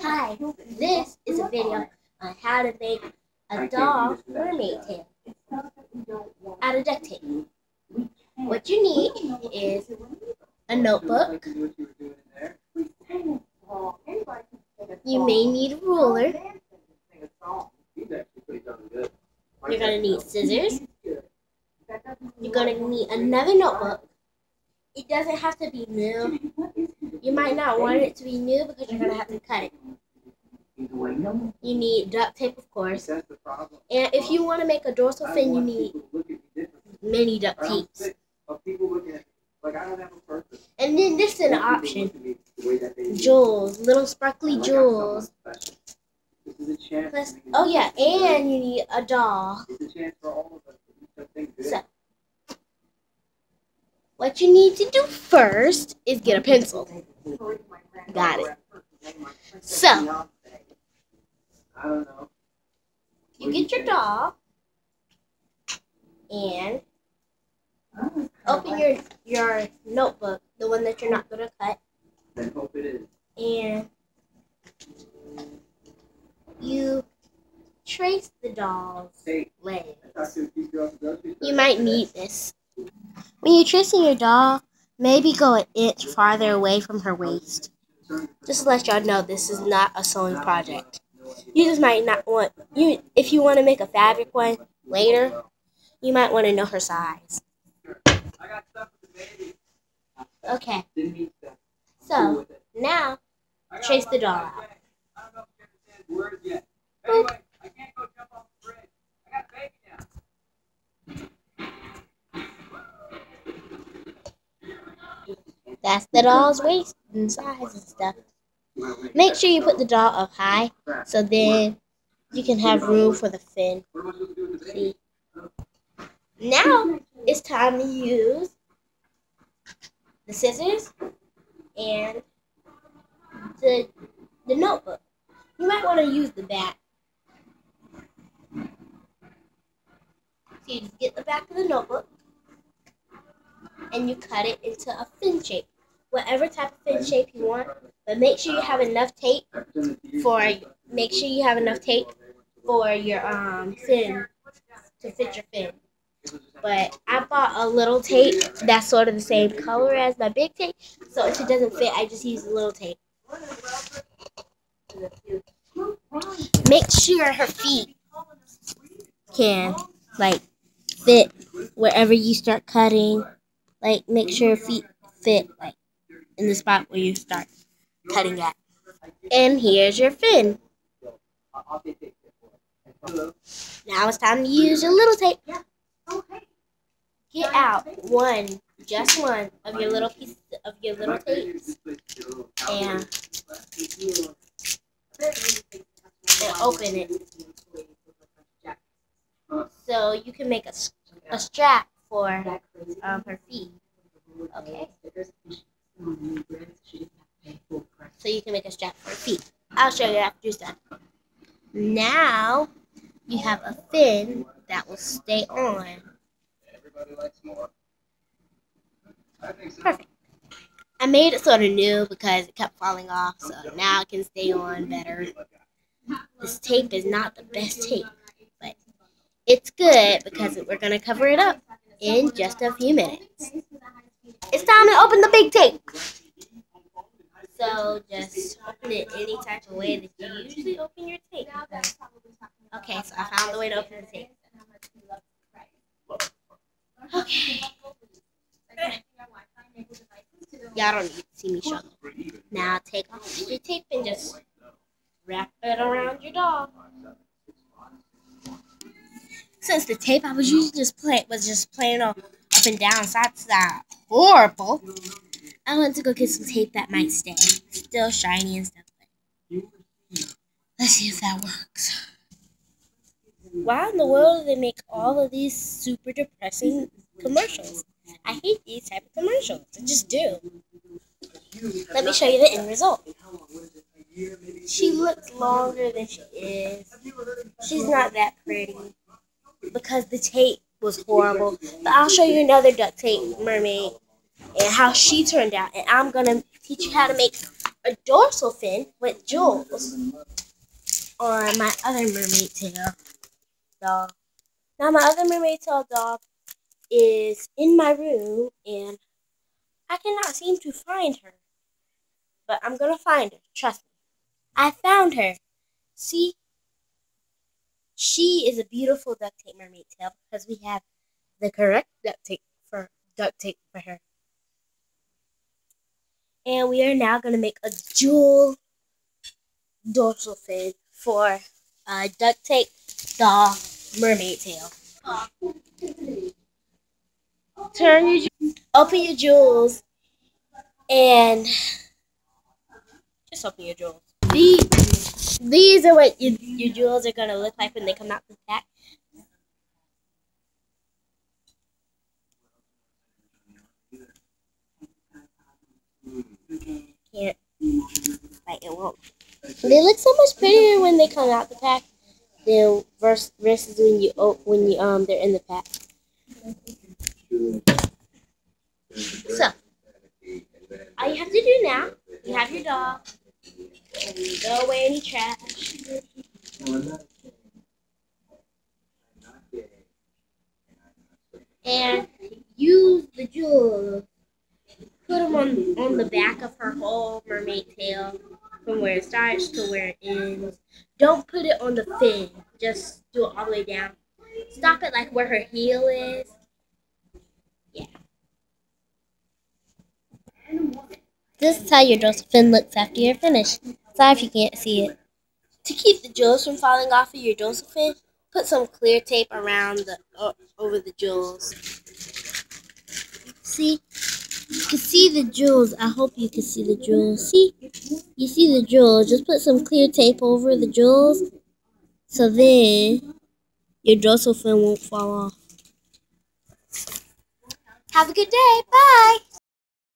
Hi, this is a video on how to make a doll mermaid tail out of duct tape. What you need is a notebook. You may need a ruler. You're going to need scissors. You're going to need another notebook. It doesn't have to be new. You might not want it to be new because you're going to have to cut it. You need duct tape, of course. And if you want to make a dorsal fin, you need many duct tapes. And then this is an option. Jewels, little sparkly jewels. Plus, oh yeah, and you need a doll. So, what you need to do first is get a pencil. Got it. So, you get your doll and open your your notebook, the one that you're not going to cut, and hope it is. And you trace the doll's legs. You might need this. When you're tracing your doll, maybe go an inch farther away from her waist. Just to let y'all know this is not a sewing project. You just might not want you if you want to make a fabric one later, you might want to know her size. Okay. So now trace the doll out. That's the doll's waist and size and stuff. Make sure you put the doll up high so then you can have room for the fin. See? Now it's time to use the scissors and the the notebook. You might want to use the back. So you just get the back of the notebook and you cut it into a fin shape. Whatever type of fin shape you want, but make sure you have enough tape for make sure you have enough tape for your um fin to fit your fin. But I bought a little tape that's sort of the same color as my big tape, so if it doesn't fit, I just use a little tape. Make sure her feet can like fit wherever you start cutting. Like make sure her feet fit like in the spot where you start cutting at. And here's your fin. Now it's time to use your little tape. Get out one, just one of your little pieces of your little tapes, and and open it. So you can make a, a strap for um, her feet. Okay. So you can make a strap for feet. I'll show you after you're done. Now you have a fin that will stay on. Perfect. I made it sort of new because it kept falling off, so now it can stay on better. This tape is not the best tape, but it's good because we're going to cover it up in just a few minutes. It's time to open the big tape. So just open it any type of way that you usually open your tape. Okay, so I found the way to open the tape. Okay. Y'all don't need to see me struggle. Now take off your tape and just wrap it around your doll. Since the tape I was using just play was just playing up and down, side to side, horrible. I went to go get some tape that might stay, still shiny and stuff. Let's see if that works. Why in the world do they make all of these super depressing commercials? I hate these type of commercials. I just do. Let me show you the end result. She looks longer than she is. She's not that pretty because the tape was horrible. But I'll show you another duct tape mermaid and how she turned out. And I'm going to teach you how to make a dorsal fin with jewels on my other mermaid tail doll. Now my other mermaid tail doll is in my room and I cannot seem to find her. But I'm gonna find her, trust me. I found her. See? She is a beautiful duct tape mermaid tail because we have the correct duct tape for duct tape for her. And we are now gonna make a jewel dorsal fin for a duct tape doll mermaid tail. Turn your open your jewels and just open your jewels. These these are what your, your jewels are gonna look like when they come out the pack. Can't like it won't. They look so much prettier when they come out the pack than versus when you when you um they're in the pack. So, all you have to do now, you have your dog, and you throw away any trash. And use the jewels. Put them on, on the back of her whole mermaid tail, from where it starts to where it ends. Don't put it on the fin. Just do it all the way down. Stop it like where her heel is. Yeah. This is how your dorsal fin looks after you're finished. Sorry if you can't see it. To keep the jewels from falling off of your dorsal fin, put some clear tape around the over the jewels. See? You can see the jewels. I hope you can see the jewels. See? You see the jewels. Just put some clear tape over the jewels so then your dorsal fin won't fall off. Have a good day. Bye.